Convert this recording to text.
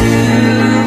to